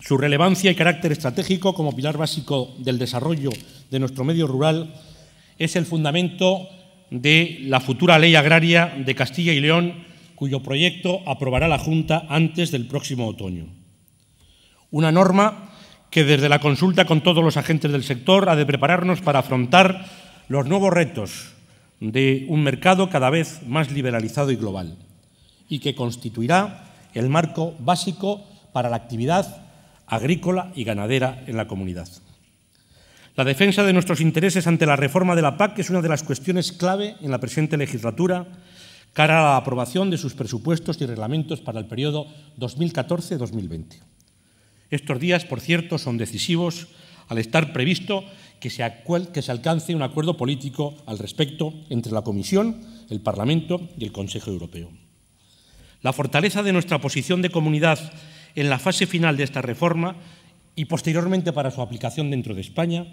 Su relevancia y carácter estratégico como pilar básico del desarrollo de nuestro medio rural es el fundamento de la futura ley agraria de Castilla y León, cuyo proyecto aprobará la Junta antes del próximo otoño. Una norma que desde la consulta con todos los agentes del sector ha de prepararnos para afrontar los nuevos retos de un mercado cada vez más liberalizado y global y que constituirá el marco básico para la actividad agrícola y ganadera en la comunidad. La defensa de nuestros intereses ante la reforma de la PAC es una de las cuestiones clave en la presente legislatura cara a la aprobación de sus presupuestos y reglamentos para el periodo 2014-2020. Estos días, por cierto, son decisivos al estar previsto que se, que se, alcance un acuerdo político al respecto entre la Comisión, el Parlamento y el Consejo Europeo. La fortaleza de nuestra posición de comunidad en la fase final de esta reforma y posteriormente para su aplicación dentro de España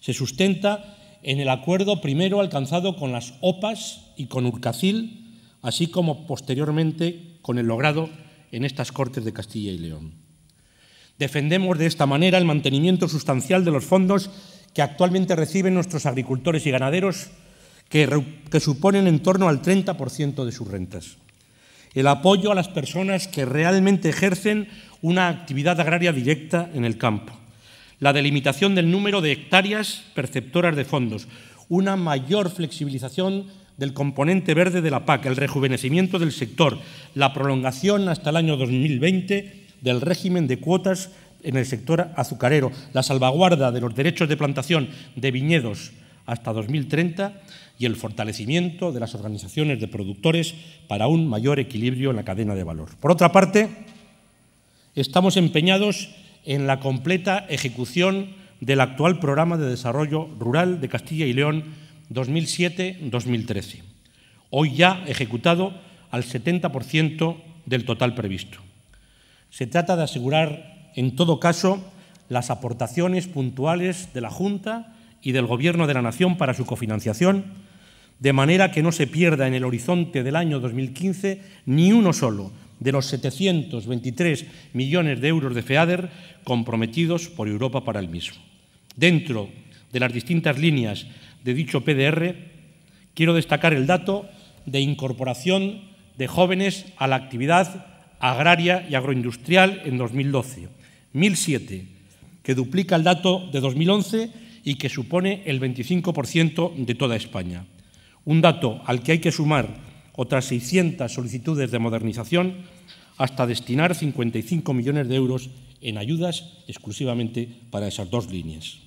se sustenta en el acuerdo primero alcanzado con las OPAs y con Urcacil, así como posteriormente con el logrado en estas Cortes de Castilla y León. Defendemos de esta manera el mantenimiento sustancial de los fondos que actualmente reciben nuestros agricultores y ganaderos, que, que suponen en torno al 30% de sus rentas. El apoyo a las personas que realmente ejercen una actividad agraria directa en el campo. La delimitación del número de hectáreas perceptoras de fondos. Una mayor flexibilización del componente verde de la PAC, el rejuvenecimiento del sector, la prolongación hasta el año 2020 del régimen de cuotas en el sector azucarero, la salvaguarda de los derechos de plantación de viñedos hasta 2030 y el fortalecimiento de las organizaciones de productores para un mayor equilibrio en la cadena de valor. Por otra parte, estamos empeñados en la completa ejecución del actual Programa de Desarrollo Rural de Castilla y León 2007-2013, hoy ya ejecutado al 70% del total previsto. Se trata de asegurar, en todo caso, las aportaciones puntuales de la Junta y del Gobierno de la Nación para su cofinanciación, de manera que no se pierda en el horizonte del año 2015 ni uno solo de los 723 millones de euros de FEADER comprometidos por Europa para el mismo. Dentro de las distintas líneas de dicho PDR, quiero destacar el dato de incorporación de jóvenes a la actividad agraria y agroindustrial en 2012, 1.007, que duplica el dato de 2011 y que supone el 25% de toda España. Un dato al que hay que sumar otras 600 solicitudes de modernización hasta destinar 55 millones de euros en ayudas exclusivamente para esas dos líneas.